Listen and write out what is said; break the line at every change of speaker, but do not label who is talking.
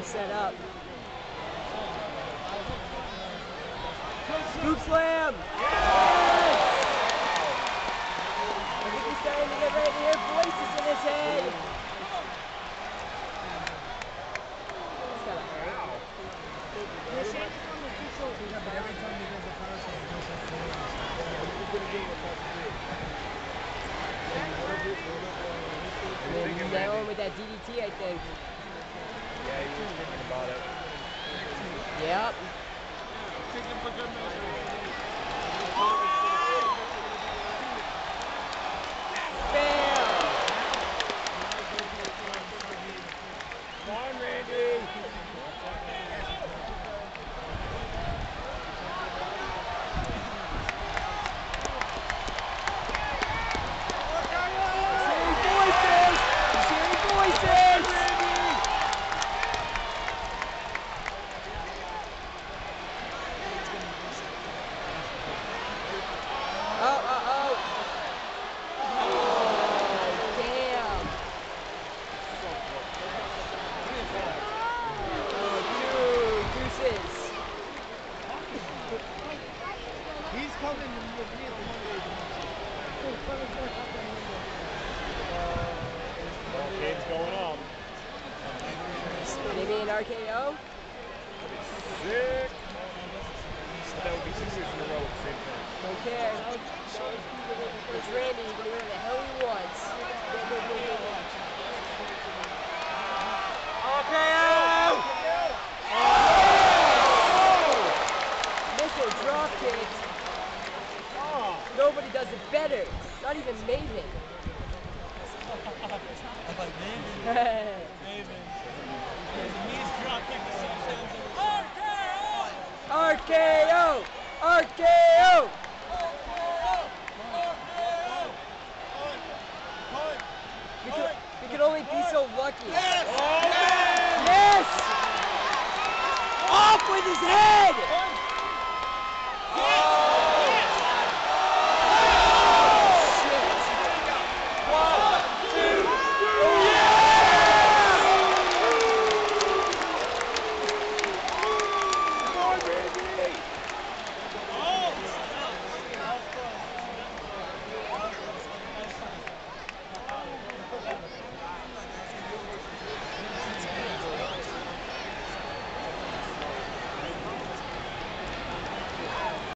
Nice setup. Scoop slam! I think he's starting to get ready to hear voices in his head. That's gotta hurt.
Yeah, but every time he does a power slam, he goes like
And then nail him with that DDT, I think.
Yeah, he was thinking about it.
Yep. Bam!
Come on, Randy.
Hearing voices! He's hearing voices! Oh, oh, oh! Oh, damn! Oh, dude, deuces!
He's coming with me at the Monday.
Game's going on.
Maybe an RKO?
Sick. That would be six years in a row at the same time.
Don't care. It's Randy, he can do whatever the hell he wants. RKO! Oh! Missile drop kick. Nobody does it better. Not even Maven.
I'm Maven, Maven. His knees drop kick the same sounds every
RKO! RKO! We could only be so lucky. Yes! Yes! Off with his head!